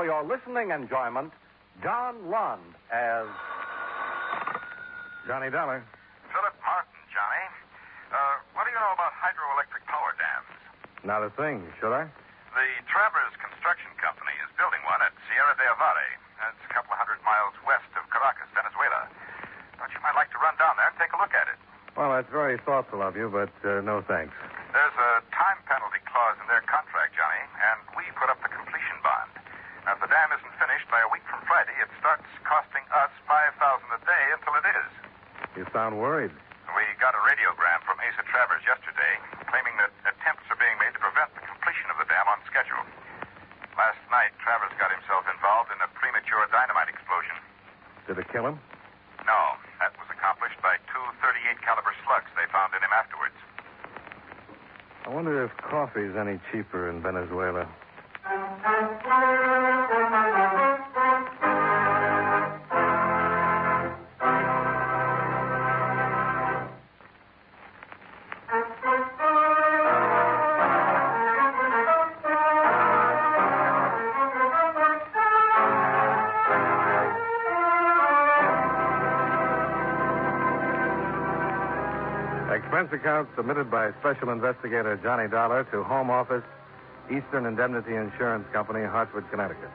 for your listening enjoyment John Lund as Johnny Dollar. Philip Martin, Johnny. Uh, what do you know about hydroelectric power dams? Not a thing, should I? The Travers Construction Company is building one at Sierra de Avare. That's a couple of hundred miles west of Caracas, Venezuela. Thought you might like to run down there and take a look at it. Well, that's very thoughtful of you, but uh, no thanks. There's a time penalty clause in their contract, Johnny, and we put up the completion bond. Now, if the dam isn't finished by a week from Friday, it starts costing us five thousand a day until it is. You sound worried. We got a radiogram from Asa Travers yesterday claiming that attempts are being made to prevent the completion of the dam on schedule. Last night, Travers got himself involved in a premature dynamite explosion. Did it kill him? No, that was accomplished by two 38 caliber slugs they found in him afterwards. I wonder if coffee's any cheaper in Venezuela. Expense account submitted by Special Investigator Johnny Dollar to Home Office, Eastern Indemnity Insurance Company, Hartford, Connecticut.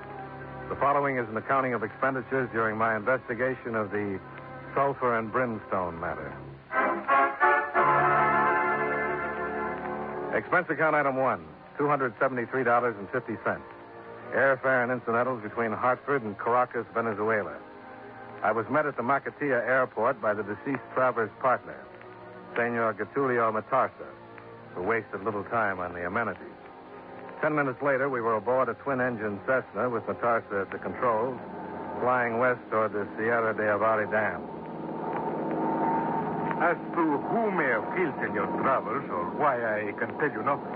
The following is an accounting of expenditures during my investigation of the sulfur and brimstone matter. Expense account item one, $273.50. Airfare and incidentals between Hartford and Caracas, Venezuela. I was met at the Maiquetía airport by the deceased traveler's partner, Senor Getulio Matarsa, who wasted little time on the amenities. Ten minutes later, we were aboard a twin engine Cessna with Matarsa at the controls, flying west toward the Sierra de Avare Dam. As to who may have killed Senor Travers or why, I can tell you nothing.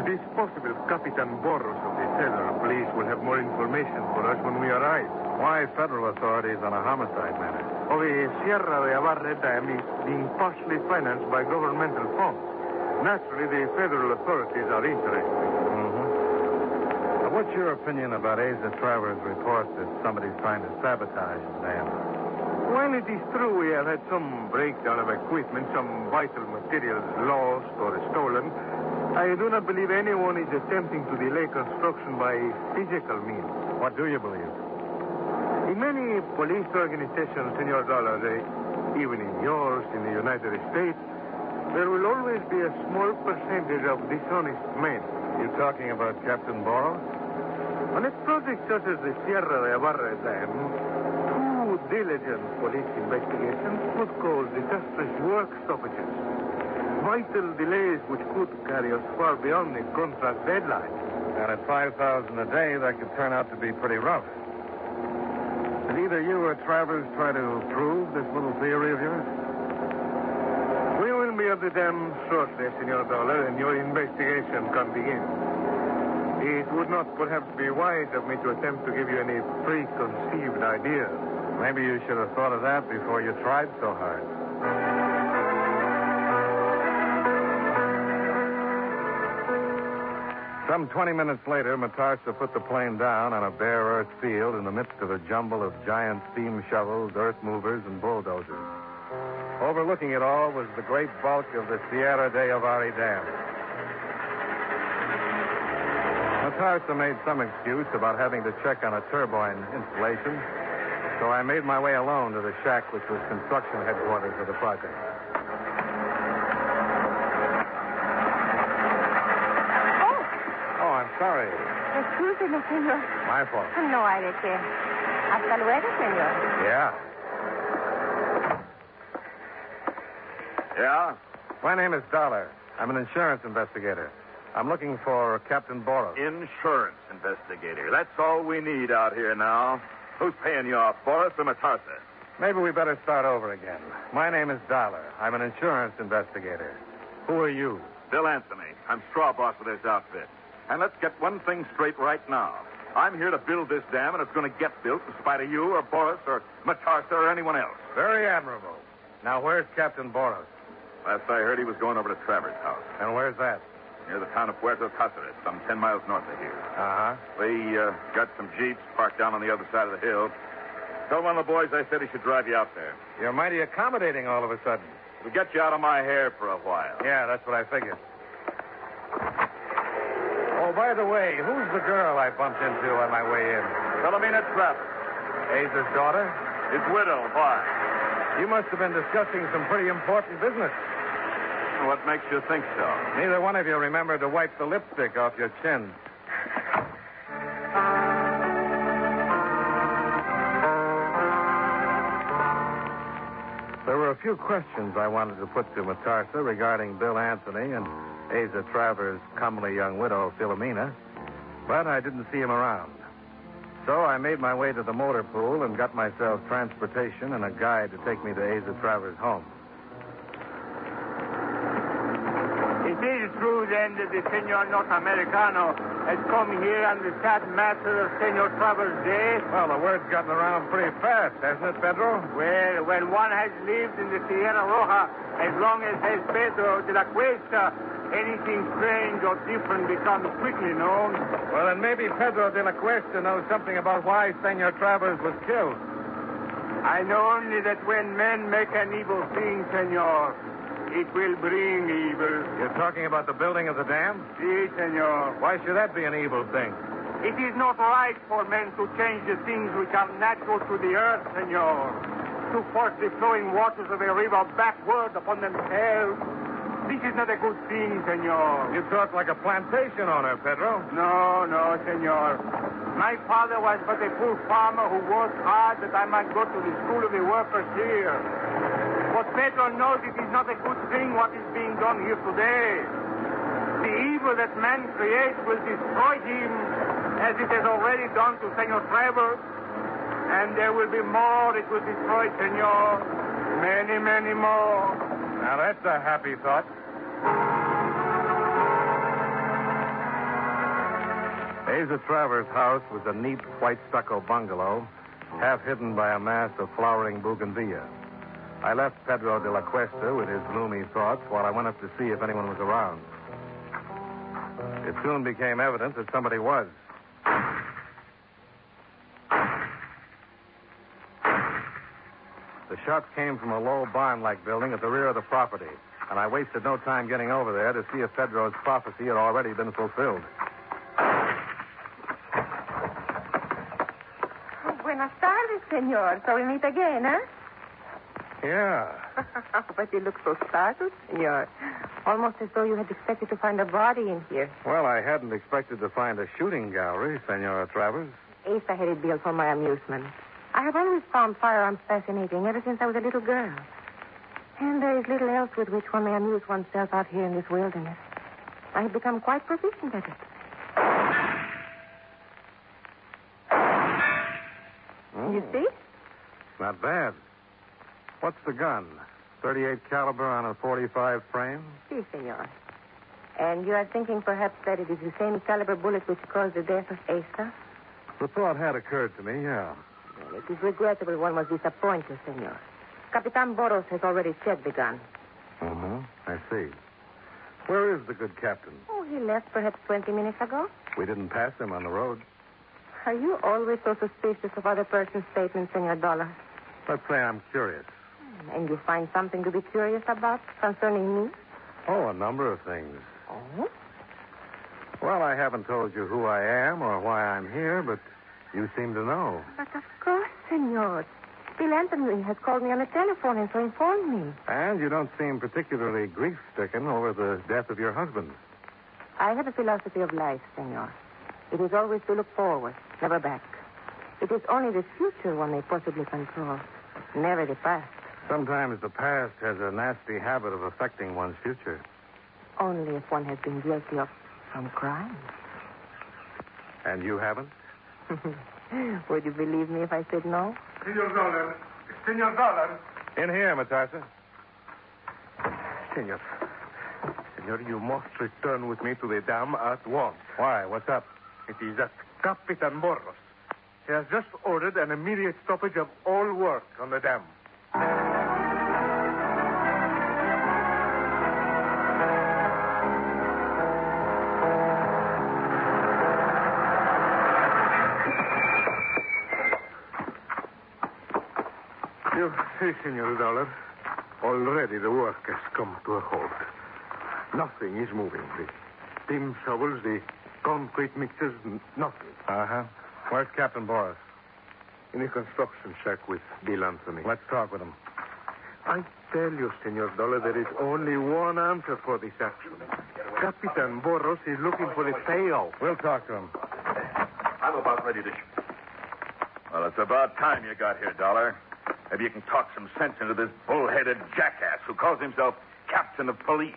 It is possible Capitan Boros of the Federal Police will have more information for us when we arrive. Why federal authorities on a homicide matter? Oh, the Sierra de Abarre Dam is being partially financed by governmental funds. Naturally, the federal authorities are interested. Mm-hmm. What's your opinion about Asa Travers' report that somebody's trying to sabotage the dam? While it is true we have had some breakdown of equipment, some vital materials lost or stolen, I do not believe anyone is attempting to delay construction by physical means. What do you believe? In many police organizations, Senor Dollar, eh, even in yours, in the United States, there will always be a small percentage of dishonest men. You're talking about Captain Boros? On a project such as the Sierra de Abarre Dam, two diligent police investigations could cause disastrous work stoppages. Vital delays which could carry us far beyond the contract deadline. And at 5000 a day, that could turn out to be pretty rough. Did either you or Travers try to prove this little theory of yours? We will be at the dam shortly, Senor Dollar, and your investigation can begin. It would not perhaps be wise of me to attempt to give you any preconceived ideas. Maybe you should have thought of that before you tried so hard. Some 20 minutes later, Matarsa put the plane down on a bare earth field in the midst of a jumble of giant steam shovels, earth movers, and bulldozers. Overlooking it all was the great bulk of the Sierra de Avari Dam. Matarsa made some excuse about having to check on a turbine installation, so I made my way alone to the shack which was construction headquarters of the project. Excúseme, señor. My fault. No hay de qué. Hasta luego, señor. Yeah. Yeah? My name is Dollar. I'm an insurance investigator. I'm looking for Captain Boros. Insurance investigator. That's all we need out here now. Who's paying you off, Boros or Matarsa? Maybe we better start over again. My name is Dollar. I'm an insurance investigator. Who are you? Bill Anthony. I'm straw boss of this outfit. And let's get one thing straight right now. I'm here to build this dam, and it's going to get built in spite of you or Boros or Matarsa or anyone else. Very admirable. Now, where's Captain Boros? Last I heard, he was going over to Travers' house. And where's that? near the town of Puerto Cáceres, some 10 miles north of here. Uh huh. We uh, got some jeeps parked down on the other side of the hill. Told one of the boys I said he should drive you out there. You're mighty accommodating all of a sudden. We'll get you out of my hair for a while. Yeah, that's what I figured. By the way, who's the girl I bumped into on my way in? Philomena Travers. Asa's daughter? His widow. Why? You must have been discussing some pretty important business. What makes you think so? Neither one of you remembered to wipe the lipstick off your chin. There were a few questions I wanted to put to Matarsa regarding Bill Anthony and Asa Travers' comely young widow, Philomena, but I didn't see him around. So I made my way to the motor pool and got myself transportation and a guide to take me to Asa Travers' home. It is true, then, that the Senor Norteamericano has come here on the sad matter of Senor Travers' death. Well, the word's gotten around pretty fast, hasn't it, Pedro? Well, when one has lived in the Sierra Roja as long as has Pedro de la Cuesta, anything strange or different becomes quickly known. Well, then maybe Pedro de la Cuesta knows something about why Senor Travers was killed. I know only that when men make an evil thing, Senor, it will bring evil. You're talking about the building of the dam? Si, Senor. Why should that be an evil thing? It is not right for men to change the things which are natural to the earth, Senor. To force the flowing waters of a river backward upon themselves. This is not a good thing, Senor. You talk like a plantation owner, Pedro. No, no, Senor. My father was but a poor farmer who worked hard that I might go to the school of the workers here. But Pedro knows it is not a good thing what is being done here today. The evil that man creates will destroy him as it has already done to Senor Travers. And there will be more it will destroy, Senor. Many, many more. Now, that's a happy thought. Asa Travers' house was a neat white stucco bungalow, half hidden by a mass of flowering bougainvillea. I left Pedro de la Cuesta with his gloomy thoughts while I went up to see if anyone was around. It soon became evident that somebody was. The shots came from a low barn like building at the rear of the property, and I wasted no time getting over there to see if Pedro's prophecy had already been fulfilled. Oh, buenas tardes, senor. So we meet again, huh? Yeah. Oh, but you look so startled, senor. Almost as though you had expected to find a body in here. Well, I hadn't expected to find a shooting gallery, Senora Travers. Asa had it built for my amusement. I have always found firearms fascinating ever since I was a little girl. And there is little else with which one may amuse oneself out here in this wilderness. I have become quite proficient at it. Hmm? You see? Not bad. What's the gun? 38 caliber on a 45 frame? Si, senor. And you are thinking perhaps that it is the same caliber bullet which caused the death of Asa? The thought had occurred to me, yeah. Well, it is regrettable one was disappointed, senor. Capitan Boros has already checked the gun. Uh-huh. I see. Where is the good captain? Oh, he left perhaps 20 minutes ago. We didn't pass him on the road. Are you always so suspicious of other person's statements, Senor Dollar? Let's say I'm curious. And you find something to be curious about concerning me? Oh, a number of things. Oh? Well, I haven't told you who I am or why I'm here, but you seem to know. But of course, senor. Bill Anthony has called me on the telephone and so informed me. And you don't seem particularly grief stricken over the death of your husband. I have a philosophy of life, senor. It is always to look forward, never back. It is only the future one may possibly control, never the past. Sometimes the past has a nasty habit of affecting one's future. Only if one has been guilty of some crime. And you haven't? Would you believe me if I said no? Senor Dollar. Senor Dollar. In here, Matarsa. Senor. Senor, you must return with me to the dam at once. Why? What's up? It is that Capitan Boros. He has just ordered an immediate stoppage of all work on the dam. You see, Senor Dollar, already the work has come to a halt. Nothing is moving. The steam shovels, the concrete mixers, nothing. Uh huh. Where's Captain Boros? In a construction shack with Bill Anthony. Let's talk with him. I tell you, Senor Dollar, there is only one answer for this action. Capitan Boros is looking for the payoff. We'll talk to him. I'm about ready to shoot. Well, it's about time you got here, Dollar. Maybe you can talk some sense into this bull-headed jackass who calls himself captain of police.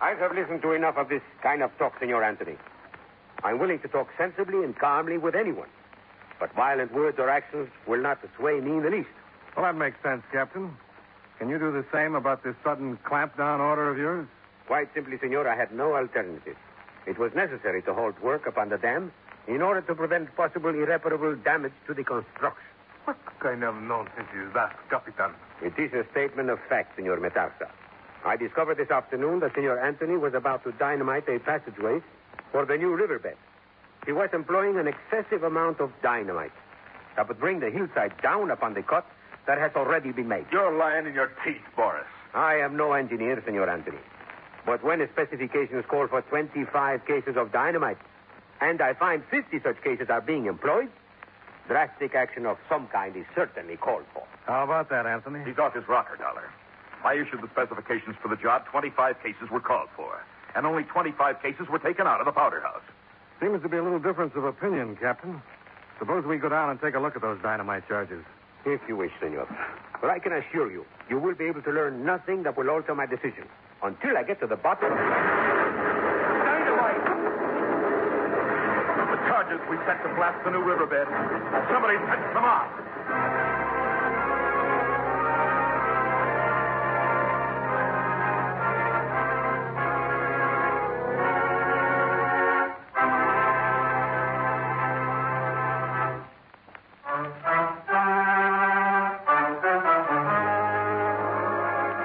I have listened to enough of this kind of talk, Senor Anthony. I'm willing to talk sensibly and calmly with anyone. But violent words or actions will not sway me in the least. Well, that makes sense, Captain. Can you do the same about this sudden clampdown order of yours? Quite simply, Senor, I had no alternative. It was necessary to halt work upon the dam in order to prevent possible irreparable damage to the construction. What kind of nonsense is that, Capitan? It is a statement of fact, Senor Matarsa. I discovered this afternoon that Senor Anthony was about to dynamite a passageway for the new riverbed. He was employing an excessive amount of dynamite that would bring the hillside down upon the cut that has already been made. You're lying in your teeth, Boros. I am no engineer, Senor Anthony. But when the specifications call for 25 cases of dynamite, and I find 50 such cases are being employed, drastic action of some kind is certainly called for. How about that, Anthony? He's off his rocker, Dollar. I issued the specifications for the job. 25 cases were called for. And only 25 cases were taken out of the powder house. Seems to be a little difference of opinion, Captain. Suppose we go down and take a look at those dynamite charges. If you wish, Senor. But I can assure you, you will be able to learn nothing that will alter my decision until I get to the bottom. Dynamite! We set to blast the new riverbed. Somebody touched them off.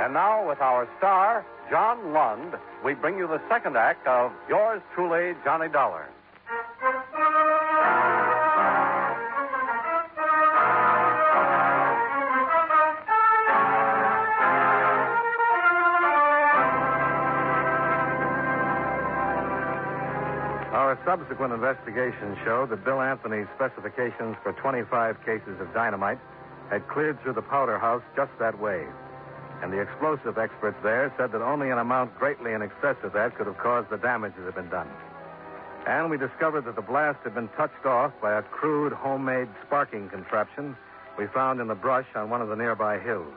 And now, with our star, John Lund, we bring you the second act of Yours Truly, Johnny Dollar. Subsequent investigation showed that Bill Anthony's specifications for 25 cases of dynamite had cleared through the powder house just that way. And the explosive experts there said that only an amount greatly in excess of that could have caused the damage that had been done. And we discovered that the blast had been touched off by a crude homemade sparking contraption we found in the brush on one of the nearby hills.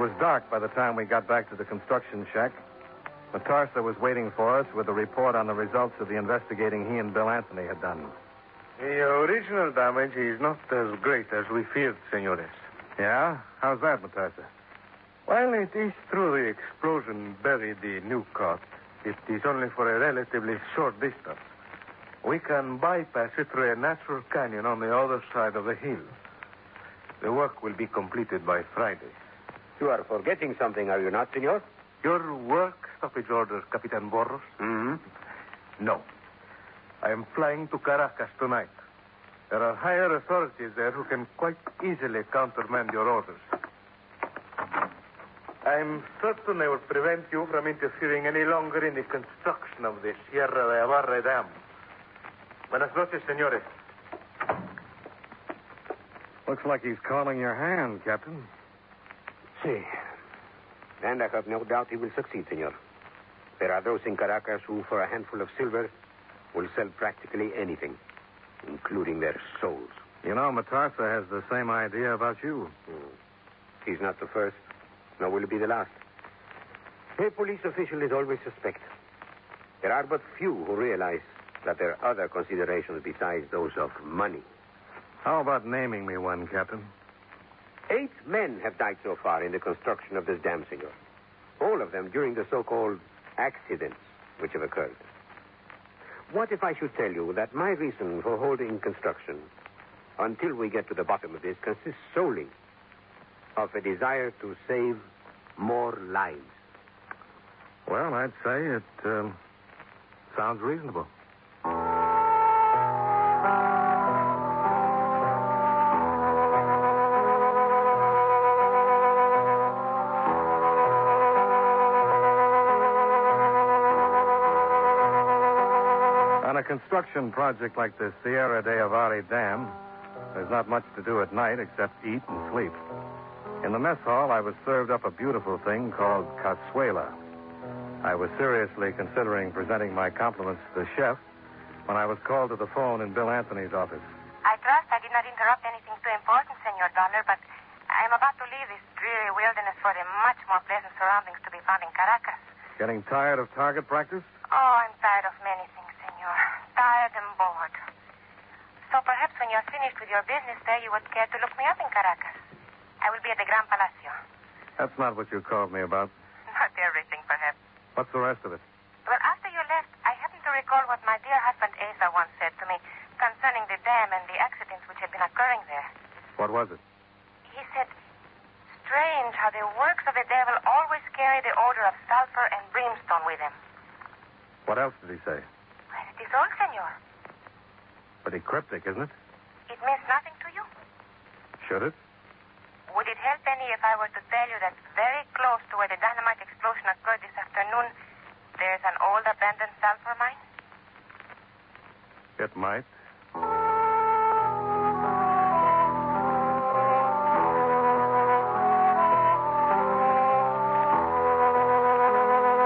Was dark by the time we got back to the construction shack. Matarsa was waiting for us with a report on the results of the investigating he and Bill Anthony had done. The original damage is not as great as we feared, senores. Yeah? How's that, Matarsa? While it is true the explosion buried the new cut, it is only for a relatively short distance. We can bypass it through a natural canyon on the other side of the hill. The work will be completed by Friday. You are forgetting something, are you not, Senor? Your work stoppage orders, Capitan Boros? Mm-hmm. No. I am flying to Caracas tonight. There are higher authorities there who can quite easily countermand your orders. I'm certain they will prevent you from interfering any longer in the construction of the Sierra de Abarre Dam. Buenas noches, senores. Looks like he's calling your hand, Captain. See. And I have no doubt he will succeed, Senor. There are those in Caracas who, for a handful of silver, will sell practically anything, including their souls. You know, Matarsa has the same idea about you. Hmm. He's not the first, nor will he be the last. A police official is always suspect. There are but few who realize that there are other considerations besides those of money. How about naming me one, Captain? Eight men have died so far in the construction of this dam, senor. All of them during the so-called accidents which have occurred. What if I should tell you that my reason for holding construction until we get to the bottom of this consists solely of a desire to save more lives? Well, I'd say it um, sounds reasonable. Construction project like the Sierra de Avari Dam, there's not much to do at night except eat and sleep. In the mess hall, I was served up a beautiful thing called cazuela. I was seriously considering presenting my compliments to the chef when I was called to the phone in Bill Anthony's office. I trust I did not interrupt anything too important, Senor Donner, but I am about to leave this dreary wilderness for the much more pleasant surroundings to be found in Caracas. Getting tired of target practice? Oh, I'm tired of many. And bored. So perhaps when you're finished with your business there, you would care to look me up in Caracas. I will be at the Gran Palacio. That's not what you called me about. Not everything, perhaps. What's the rest of it? Well, after you left, I happened to recall what my dear husband Asa once said to me concerning the dam and the accidents which had been occurring there. What was it? He said, strange how the works of the devil always carry the odor of sulfur and brimstone with them. What else did he say? It is all, senor. Pretty cryptic, isn't it? It means nothing to you. Should it? Would it help any if I were to tell you that very close to where the dynamite explosion occurred this afternoon, there's an old abandoned sulfur mine? It might.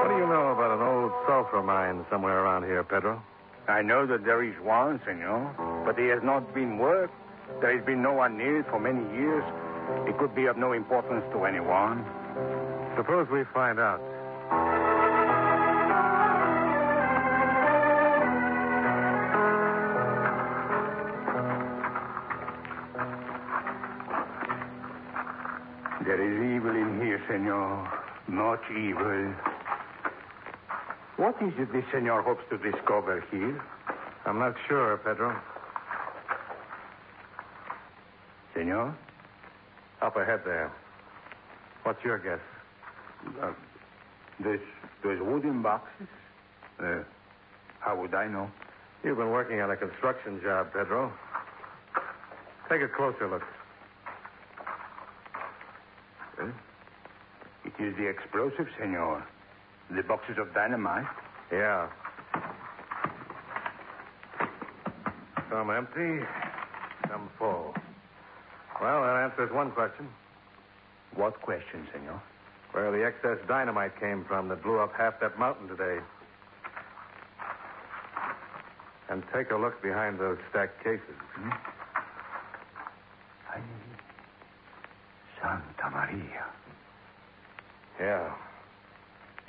What do you know about an old sulfur mine somewhere around here, Pedro? I know that there is one, senor, but it has not been worked. There has been no one near it for many years. It could be of no importance to anyone. Suppose we find out. There is evil in here, senor. Much evil. What is it the senor hopes to discover here? I'm not sure, Pedro. Senor? Up ahead there. What's your guess? Uh, those, those wooden boxes? Uh, how would I know? You've been working on a construction job, Pedro. Take a closer look. It is the explosive, senor. The boxes of dynamite. Yeah. Some empty, some full. Well, that answers one question. What question, senor? Where the excess dynamite came from that blew up half that mountain today. And take a look behind those stacked cases. Hmm? Ay, Santa Maria. Yeah.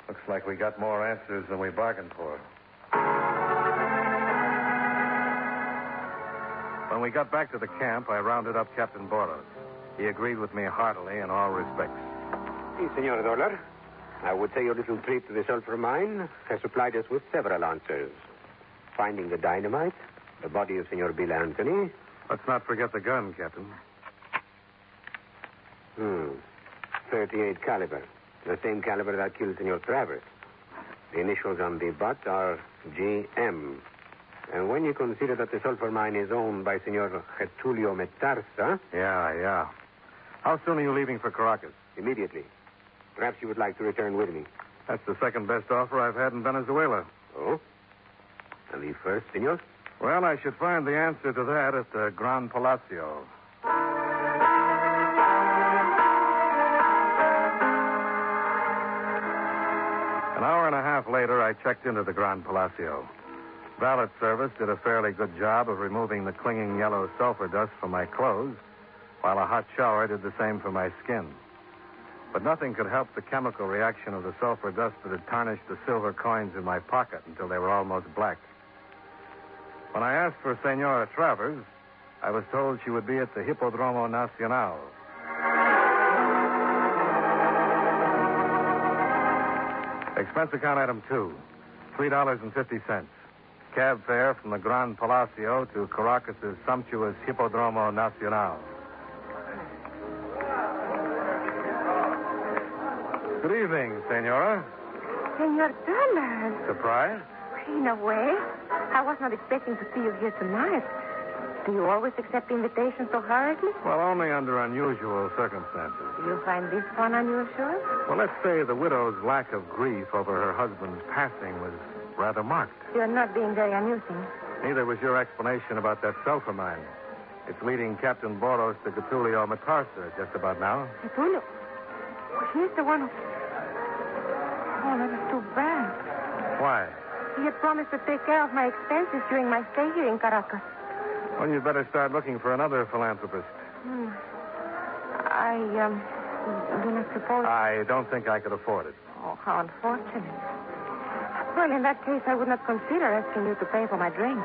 Looks like we got more answers than we bargained for. When we got back to the camp, I rounded up Captain Boros. He agreed with me heartily in all respects. Si, Senor Dollar. I would say your little trip to the sulfur mine has supplied us with several answers. Finding the dynamite, the body of Senor Bill Anthony. Let's not forget the gun, Captain. Hmm. 38 caliber. The same caliber that killed Senor Travers. The initials on the butt are GM. And when you consider that the sulfur mine is owned by Senor Getulio Matarsa, Yeah, yeah. How soon are you leaving for Caracas? immediately. Perhaps you would like to return with me. That's the second best offer I've had in Venezuela. Oh? And the first, Senor? Well, I should find the answer to that at the Gran Palacio. An hour and a half later, I checked into the Gran Palacio. Valet service did a fairly good job of removing the clinging yellow sulfur dust from my clothes, while a hot shower did the same for my skin. But nothing could help the chemical reaction of the sulfur dust that had tarnished the silver coins in my pocket until they were almost black. When I asked for Senora Travers, I was told she would be at the Hippodromo Nacional. Expense account item two, three dollars and fifty cents. Cab fare from the Gran Palacio to Caracas's sumptuous Hippodromo Nacional. Good evening, Senora. Senor Dollar. Surprised? In a way. I was not expecting to see you here tonight. Do you always accept invitations so hurriedly? Well, only under unusual circumstances. Do you find this one unusual? Well, let's say the widow's lack of grief over her husband's passing was rather marked. You're not being very amusing. Neither was your explanation about that sulfur mine. It's leading Captain Boros to Getulio Matarsa just about now. Getulio. Oh, he's the one who... Oh, that is too bad. Why? He had promised to take care of my expenses during my stay here in Caracas. Well, you'd better start looking for another philanthropist. Hmm. I, um, do not suppose... I don't think I could afford it. Oh, how unfortunate. Well, in that case, I would not consider asking you to pay for my drink.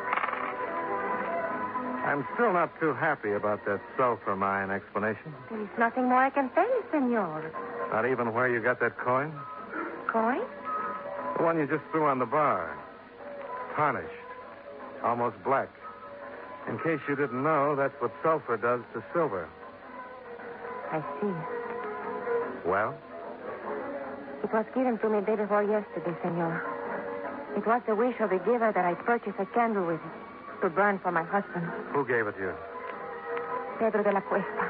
I'm still not too happy about that sulfur mine explanation. There is nothing more I can tell you, senor. Not even where you got that coin? Coin? The one you just threw on the bar. Tarnished. Almost black. In case you didn't know, that's what sulfur does to silver. I see. Well? It was given to me day before yesterday, senor. It was the wish of the giver that I purchase a candle with it to burn for my husband, Who gave it to you? Pedro de la Cuesta.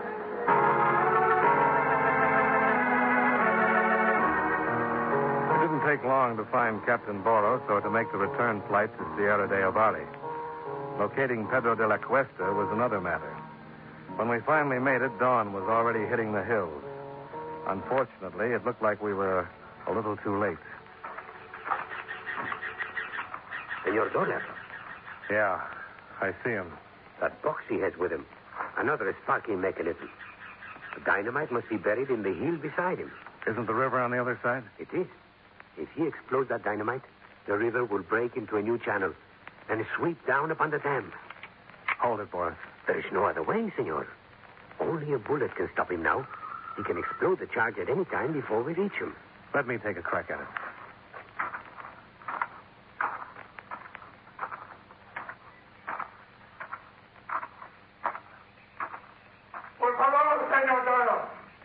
It didn't take long to find Captain Boros or to make the return flight to Sierra de Ovalle. Locating Pedro de la Cuesta was another matter. When we finally made it, dawn was already hitting the hills. Unfortunately, it looked like we were a little too late. Senor Dollar, Yeah, I see him. that box he has with him. Another sparking mechanism. The dynamite must be buried in the hill beside him. Isn't the river on the other side? It is. If he explodes that dynamite, the river will break into a new channel and sweep down upon the dam. Hold it, Boros. There is no other way, senor. Only a bullet can stop him now. He can explode the charge at any time before we reach him. Let me take a crack at it. Por señor Doyle.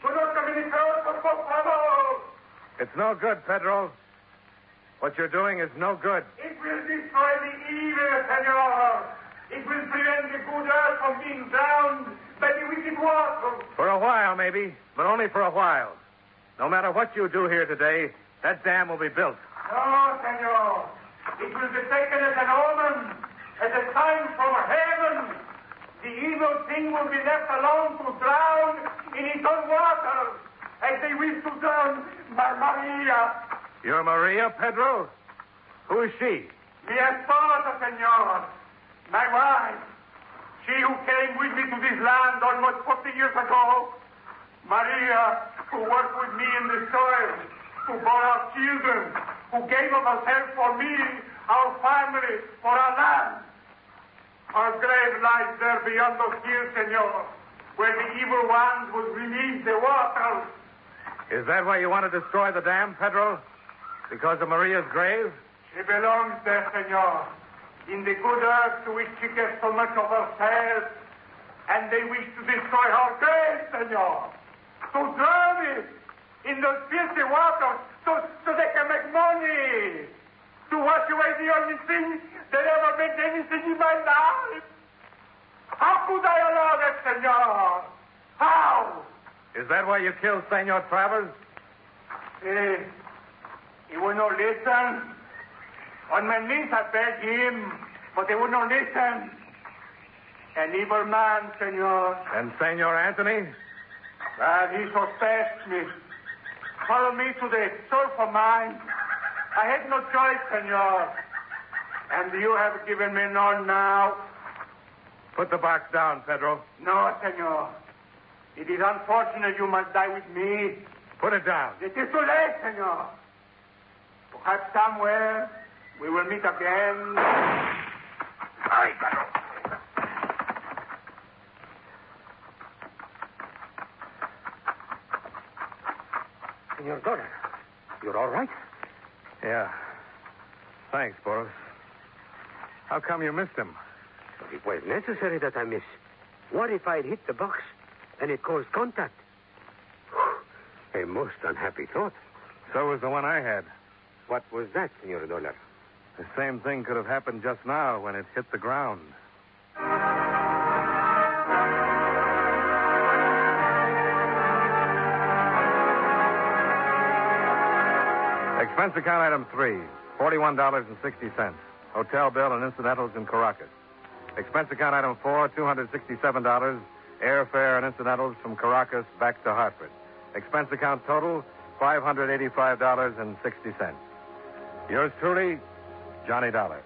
Conozca mi licor, por favor. It's no good, Pedro. What you're doing is no good. It will destroy the evil, senor. It will prevent the good earth from being drowned by the wicked water. For a while, maybe, but only for a while. No matter what you do here today, that dam will be built. No, senor. It will be taken as an omen, as a sign from heaven. The evil thing will be left alone to drown in its own water, as they wish to drown my Maria. You're Maria, Pedro? Who is she? Mi esposa, senor. My wife. She who came with me to this land almost 40 years ago. Maria, who worked with me in the soil, who bore our children, who gave of herself for me, our family, for our land. Our grave lies there beyond those hills, senor, where the evil ones will release the waters. Is that why you want to destroy the dam, Pedro? Because of Maria's grave? She belongs there, senor, in the good earth to which she gave so much of herself. And they wish to destroy her grave, senor. To drown it in those filthy waters so, so they can make money. To wash away the only thing that ever meant anything in my life. How could I allow that, senor? How? Is that why you killed Senor Travers? Eh, he will not listen. On my knees I begged him, but he would not listen. An evil man, senor. And Senor Anthony? But he suspects me. Follow me to the sulfur mine. I had no choice, senor. And you have given me none now. Put the box down, Pedro. No, senor. It is unfortunate you must die with me. Put it down. It is too late, senor. Perhaps somewhere we will meet again. Ay, Pedro. Senor Dollar, you're all right? Yeah. Thanks, Boros. How come you missed him? But it was necessary that I miss. What if I'd hit the box and it caused contact? A most unhappy thought. So was the one I had. What was that, Senor Dollar? The same thing could have happened just now when it hit the ground. Expense account item three, $41.60. Hotel bill and incidentals in Caracas. Expense account item four, $267. Airfare and incidentals from Caracas back to Hartford. Expense account total, $585.60. Yours truly, Johnny Dollar.